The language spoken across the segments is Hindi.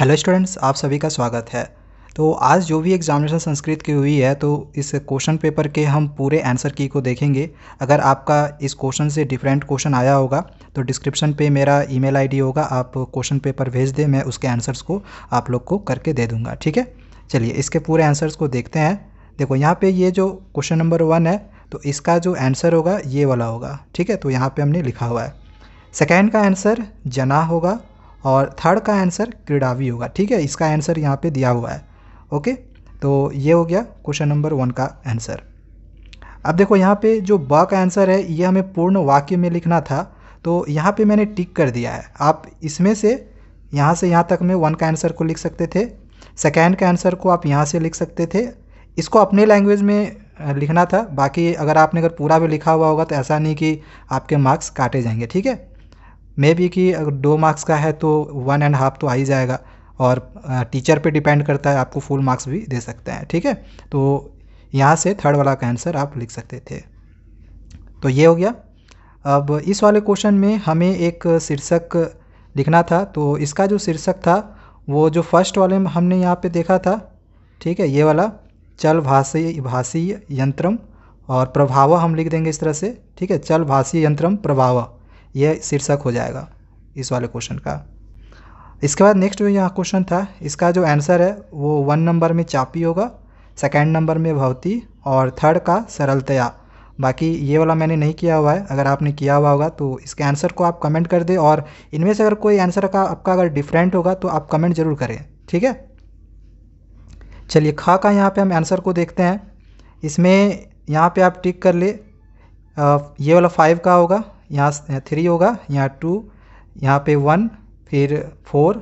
हेलो स्टूडेंट्स आप सभी का स्वागत है। तो आज जो भी एग्जामिनेशन संस्कृत की हुई है तो इस क्वेश्चन पेपर के हम पूरे आंसर की को देखेंगे। अगर आपका इस क्वेश्चन से डिफरेंट क्वेश्चन आया होगा तो डिस्क्रिप्शन पे मेरा ईमेल आईडी होगा। आप क्वेश्चन पेपर भेज दें, मैं उसके आंसर्स को आप लोग को करके दे दूँगा, ठीक है? चलिए, इसके पूरे आंसर्स को देखते हैं। देखो, यहाँ पर ये जो क्वेश्चन नंबर वन है तो इसका जो आंसर होगा, ये वाला होगा, ठीक है? तो यहाँ पर हमने लिखा हुआ है। सेकेंड का आंसर जना होगा और थर्ड का आंसर क्रीडावी होगा। ठीक है, इसका आंसर यहाँ पे दिया हुआ है। ओके तो ये हो गया क्वेश्चन नंबर वन का आंसर अब देखो, यहाँ पे जो ब का आंसर है, ये हमें पूर्ण वाक्य में लिखना था। तो यहाँ पे मैंने टिक कर दिया है। आप इसमें से यहाँ से यहाँ तक में वन का आंसर को लिख सकते थे। सेकेंड का आंसर को आप यहाँ से लिख सकते थे। इसको अपने लैंग्वेज में लिखना था। बाकी अगर आपने अगर पूरा भी लिखा हुआ होगा तो ऐसा नहीं कि आपके मार्क्स काटे जाएँगे। ठीक है? मे बी कि अगर दो मार्क्स का है तो वन एंड हाफ़ तो आ ही जाएगा और टीचर पे डिपेंड करता है, आपको फुल मार्क्स भी दे सकते हैं, ठीक है? तो यहाँ से थर्ड वाला का आंसर आप लिख सकते थे। तो ये हो गया। अब इस वाले क्वेश्चन में हमें एक शीर्षक लिखना था तो इसका जो शीर्षक था, वो जो फ़र्स्ट वाले हमने यहाँ पे देखा था, ठीक है, ये वाला, चल भाषी भाषी यंत्रम और प्रभाव हम लिख देंगे इस तरह से, ठीक है, चल भाषी यंत्रम प्रभाव। ये शीर्षक हो जाएगा इस वाले क्वेश्चन का। इसके बाद नेक्स्ट जो यहाँ क्वेश्चन था, इसका जो आंसर है, वो वन नंबर में चापी होगा सेकेंड नंबर में भवती, और थर्ड का सरलतया। बाकी ये वाला मैंने नहीं किया हुआ है, अगर आपने किया हुआ होगा तो इसके आंसर को आप कमेंट कर दें, और इनमें से अगर कोई आंसर का आपका अगर डिफरेंट होगा तो आप कमेंट ज़रूर करें, ठीक है? चलिए, खा का यहाँ पे हम आंसर को देखते हैं। इसमें यहाँ पे आप टिक कर ले ये वाला फाइव का होगा यहाँ थ्री होगा, यहाँ टू यहाँ पे वन फिर four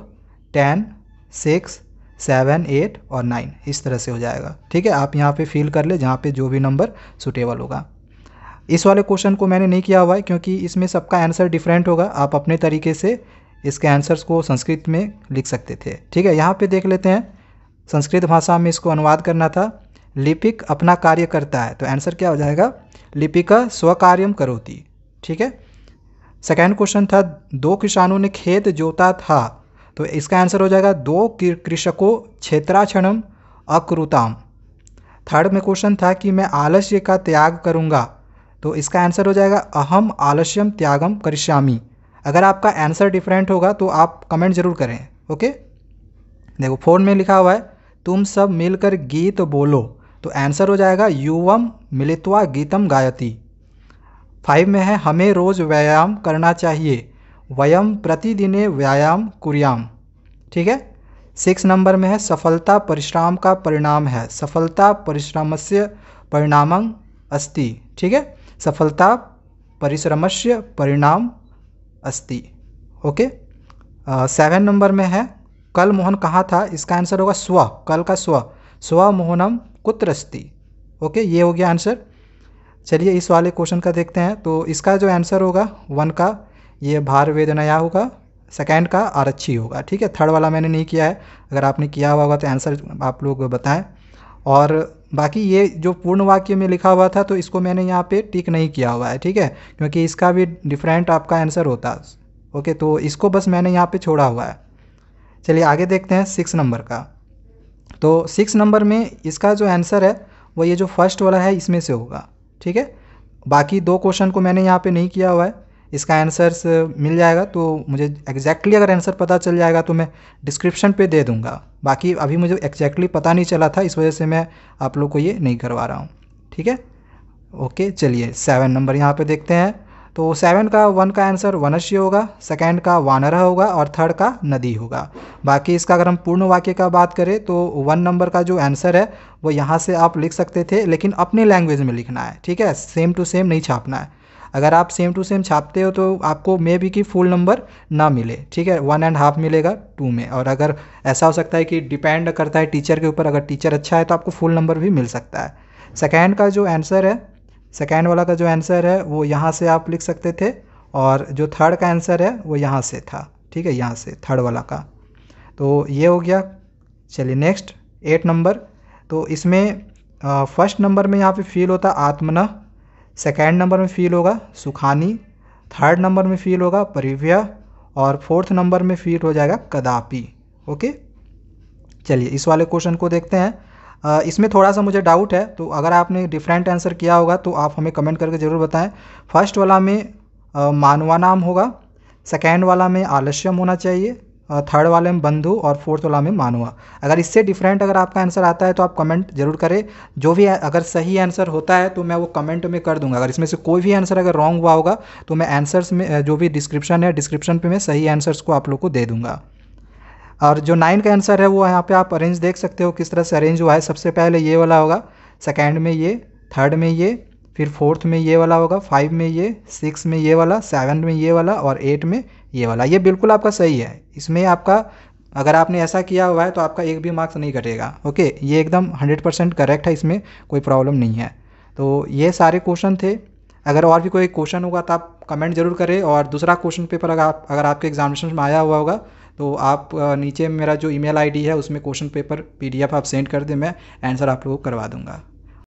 ten six seven eight और नाइन इस तरह से हो जाएगा। ठीक है? आप यहाँ पे फिल कर ले, जहाँ पे जो भी नंबर सुटेबल होगा। इस वाले क्वेश्चन को मैंने नहीं किया हुआ है, क्योंकि इसमें सबका आंसर डिफरेंट होगा। आप अपने तरीके से इसके आंसर्स को संस्कृत में लिख सकते थे। ठीक है? यहाँ पे देख लेते हैं। संस्कृत भाषा में इसको अनुवाद करना था। लिपिक अपना कार्य करता है। तो आंसर क्या हो जाएगा? लिपिका स्वकार्यम करोती। ठीक है? सेकेंड क्वेश्चन था, दो किसानों ने खेत जोता था तो इसका आंसर हो जाएगा, दो कृषकों क्षेत्राक्षणम अक्रुताम। थर्ड में क्वेश्चन था कि मैं आलस्य का त्याग करूँगा तो इसका आंसर हो जाएगा, अहम आलस्यम त्यागम करिष्यामी। अगर आपका आंसर डिफरेंट होगा तो आप कमेंट ज़रूर करें, ओके? देखो, फ़ोन में लिखा हुआ है, तुम सब मिलकर गीत बोलो तो आंसर हो जाएगा, युवम मिलित्वा गीतम गायती। फाइव में है, हमें रोज़ व्यायाम करना चाहिए। वयम प्रतिदिन व्यायाम कुरियाम। ठीक है? सिक्स नंबर में है, सफलता परिश्रम का परिणाम है। सफलता परिश्रम से परिणाम अस्ति। ठीक है? सफलता परिश्रम से परिणाम अस्ति। ओके? सेवन नंबर में है, कल मोहन कहाँ था? इसका आंसर होगा स्व। कल का स्व। स्व मोहनम कुत्र अस्ति ओके? ये हो गया आंसर। चलिए इस वाले क्वेश्चन का देखते हैं। तो इसका जो आंसर होगा, वन का, ये भार वेदनाया होगा, सेकेंड का आरक्षी होगा। ठीक है, थर्ड वाला मैंने नहीं किया है। अगर आपने किया हुआ होगा तो आंसर आप लोग बताएँ। और बाकी ये जो पूर्ण वाक्य में लिखा हुआ था तो इसको मैंने यहाँ पे टिक नहीं किया हुआ है। ठीक है, क्योंकि इसका भी डिफरेंट आपका आंसर होता। ओके तो इसको बस मैंने यहाँ पे छोड़ा हुआ है। चलिए आगे देखते हैं सिक्स नंबर का। तो सिक्स नंबर में इसका जो आंसर है, वो ये जो फ़र्स्ट वाला है, इसमें से होगा। ठीक है? बाकी दो क्वेश्चन को मैंने यहाँ पे नहीं किया हुआ है। इसका आंसर्स मिल जाएगा तो मुझे एग्जैक्टली अगर आंसर पता चल जाएगा तो मैं डिस्क्रिप्शन पे दे दूँगा। बाकी अभी मुझे एग्जैक्टली पता नहीं चला था, इस वजह से मैं आप लोग को ये नहीं करवा रहा हूँ। ठीक है? ओके चलिए सेवन नंबर यहाँ पर देखते हैं। तो सेवन का वन का आंसर वनश्य होगा, सेकेंड का वानर होगा और थर्ड का नदी होगा। बाकी इसका अगर हम पूर्ण वाक्य का बात करें तो वन नंबर का जो आंसर है, वो यहाँ से आप लिख सकते थे, लेकिन अपने लैंग्वेज में लिखना है, ठीक है? सेम टू सेम नहीं छापना है। अगर आप सेम टू सेम छापते हो तो आपको मे बी की फुल नंबर ना मिले, ठीक है? वन एंड हाफ़ मिलेगा टू में। और अगर ऐसा हो सकता है कि डिपेंड करता है टीचर के ऊपर, अगर टीचर अच्छा है तो आपको फुल नंबर भी मिल सकता है। सेकेंड का जो आंसर है सेकेंड वाला का जो आंसर है, वो यहाँ से आप लिख सकते थे और जो थर्ड का आंसर है, वो यहाँ से था। ठीक है, यहाँ से थर्ड वाला का। तो ये हो गया। चलिए नेक्स्ट एट नंबर तो इसमें फ़र्स्ट नंबर में यहाँ पे फील होता आत्मना सेकेंड नंबर में फील होगा सुखानी थर्ड नंबर में फील होगा परिव्य और फोर्थ नंबर में फील हो जाएगा कदापि। ओके चलिए, इस वाले क्वेश्चन को देखते हैं। इसमें थोड़ा सा मुझे डाउट है तो अगर आपने डिफरेंट आंसर किया होगा तो आप हमें कमेंट करके ज़रूर बताएँ। फ़र्स्ट वाला में मानवा नाम होगा सेकेंड वाला में आलस्यम होना चाहिए थर्ड वाले में बंधु, और फोर्थ वाला में मानवा। अगर इससे डिफरेंट अगर आपका आंसर आता है तो आप कमेंट ज़रूर करें। जो भी, अगर सही आंसर होता है तो मैं वो कमेंट में कर दूँगा। अगर इसमें से कोई भी आंसर अगर रॉन्ग हुआ होगा तो मैं आंसर्स में जो भी डिस्क्रिप्शन है डिस्क्रिप्शन पे मैं सही आंसर्स को आप लोग को दे दूँगा। और जो नाइन का आंसर है, वो यहाँ पे आप अरेंज देख सकते हो किस तरह से अरेंज हुआ है। सबसे पहले ये वाला होगा सेकेंड में ये थर्ड में ये, फिर फोर्थ में ये वाला होगा फाइव में ये सिक्स में ये वाला सेवन में ये वाला और एट में ये वाला। ये बिल्कुल आपका सही है। इसमें आपका, अगर आपने ऐसा किया हुआ है तो आपका एक भी मार्क्स नहीं कटेगा। ओके ये एकदम हंड्रेड परसेंट करेक्ट है, इसमें कोई प्रॉब्लम नहीं है। तो ये सारे क्वेश्चन थे। अगर और भी कोई क्वेश्चन होगा तो आप कमेंट ज़रूर करें और दूसरा क्वेश्चन पेपर अगर आप, अगर आपके एग्जामिनेशन में आया हुआ होगा तो आप नीचे मेरा जो ईमेल आईडी है, उसमें क्वेश्चन पेपर पीडीएफ आप सेंड कर दें, मैं आंसर आप लोगों को करवा दूँगा।